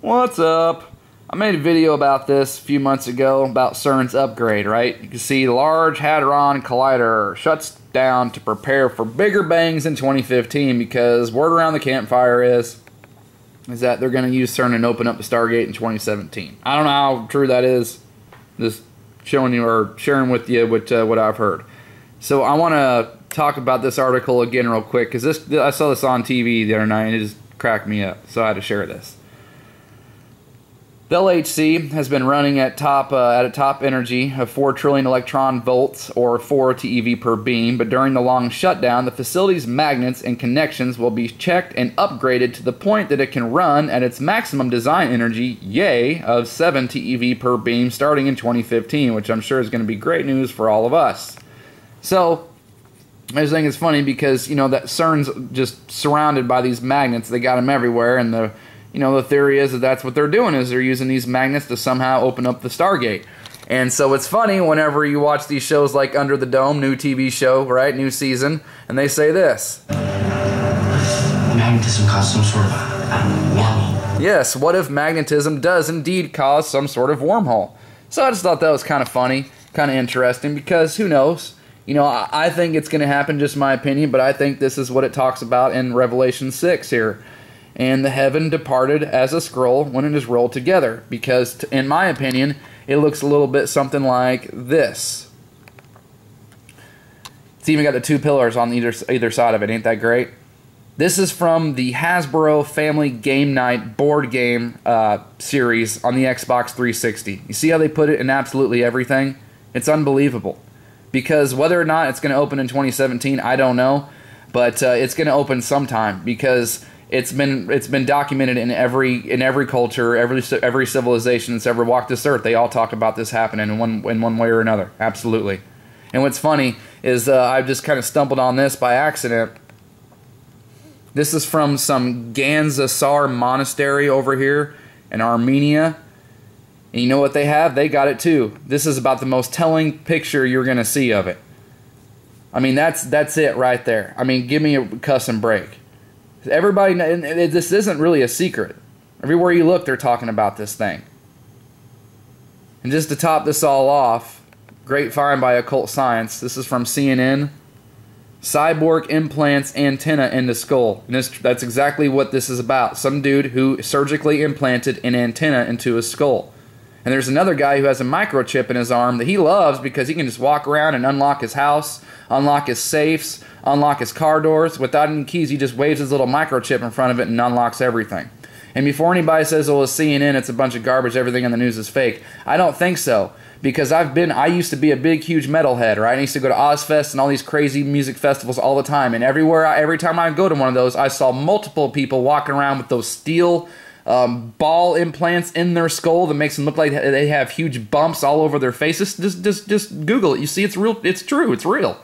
What's up? I made a video about this a few months ago about CERN's upgrade, right? You can see the Large Hadron Collider shuts down to prepare for bigger bangs in 2015 because word around the campfire is is that they're going to use CERN and open up the Stargate in 2017. I don't know how true that is. Just showing you or sharing with you what uh, what I've heard. So I want to talk about this article again real quick because this I saw this on TV the other night and it just cracked me up. So I had to share this. The LHC has been running at top uh, at a top energy of 4 trillion electron volts or 4 TeV per beam, but during the long shutdown, the facility's magnets and connections will be checked and upgraded to the point that it can run at its maximum design energy, yay, of 7 TeV per beam starting in 2015, which I'm sure is going to be great news for all of us. So, I just think it's funny because, you know, that CERN's just surrounded by these magnets. They got them everywhere, and the you know, the theory is that that's what they're doing is they're using these magnets to somehow open up the Stargate. And so it's funny whenever you watch these shows like Under the Dome, new TV show, right, new season, and they say this. Magnetism caused some sort of wormhole. Yes, what if magnetism does indeed cause some sort of wormhole? So I just thought that was kind of funny, kind of interesting, because who knows? You know, I, I think it's going to happen, just my opinion, but I think this is what it talks about in Revelation 6 here and the heaven departed as a scroll when it is rolled together. Because, in my opinion, it looks a little bit something like this. It's even got the two pillars on either, either side of it. Ain't that great? This is from the Hasbro Family Game Night board game uh, series on the Xbox 360. You see how they put it in absolutely everything? It's unbelievable. Because whether or not it's going to open in 2017, I don't know. But uh, it's going to open sometime because it's been it's been documented in every in every culture, every every civilization that's ever walked this earth. They all talk about this happening in one in one way or another. Absolutely. And what's funny is uh, I've just kind of stumbled on this by accident. This is from some Gandzasar monastery over here in Armenia. And you know what they have? They got it too. This is about the most telling picture you're going to see of it. I mean, that's that's it right there. I mean, give me a cuss and break. Everybody, this isn't really a secret. Everywhere you look, they're talking about this thing. And just to top this all off, great find by Occult Science. This is from CNN. Cyborg implants antenna into skull. And that's exactly what this is about. Some dude who surgically implanted an antenna into his skull. And there's another guy who has a microchip in his arm that he loves because he can just walk around and unlock his house, unlock his safes, unlock his car doors. Without any keys, he just waves his little microchip in front of it and unlocks everything. And before anybody says, oh, it's CNN, it's a bunch of garbage, everything on the news is fake, I don't think so. Because I've been, I used to be a big, huge metalhead, right? I used to go to Ozzfest and all these crazy music festivals all the time. And everywhere, I, every time I go to one of those, I saw multiple people walking around with those steel um, ball implants in their skull that makes them look like they have huge bumps all over their faces. Just, just, just Google it. You see, it's real. It's true. It's real.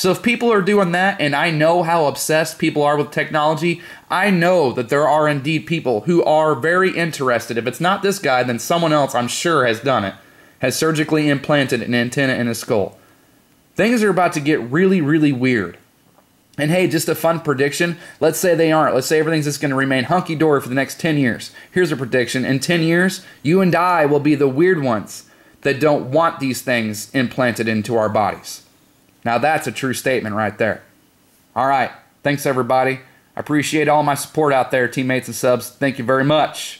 So if people are doing that, and I know how obsessed people are with technology, I know that there are indeed people who are very interested. If it's not this guy, then someone else, I'm sure, has done it, has surgically implanted an antenna in his skull. Things are about to get really, really weird. And hey, just a fun prediction. Let's say they aren't. Let's say everything's just going to remain hunky dory for the next 10 years. Here's a prediction. In 10 years, you and I will be the weird ones that don't want these things implanted into our bodies. Now that's a true statement right there. All right. Thanks, everybody. I appreciate all my support out there, teammates and subs. Thank you very much.